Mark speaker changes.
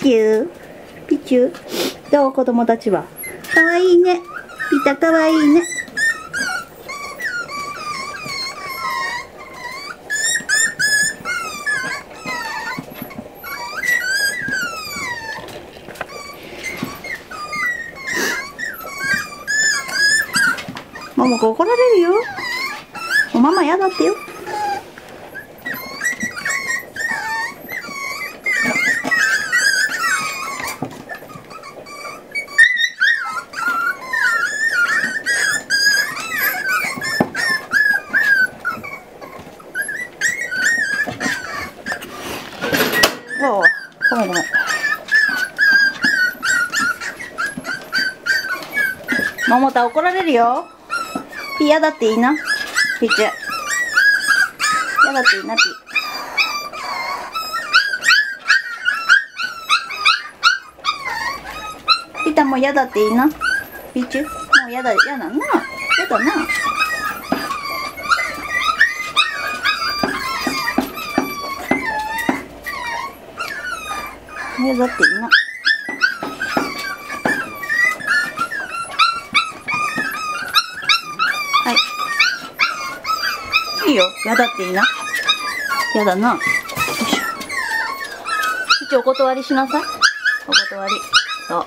Speaker 1: チュー。ピチュー。どう子供たちは。かわいいね。ピタかわいいね。ももこ怒られるよ。おママやだってよ。おうごめん。ごめん桃田怒られるよ。ピ嫌だっていいな。ピチ。ュ嫌だっていいなピピタも嫌だっていいな。ピチ？ュもう嫌だ。嫌だな嫌だな。嫌だっていいなはい。いいよ。嫌だっていいな嫌だなよいしょ。一応お断りしなさい。お断り。そう。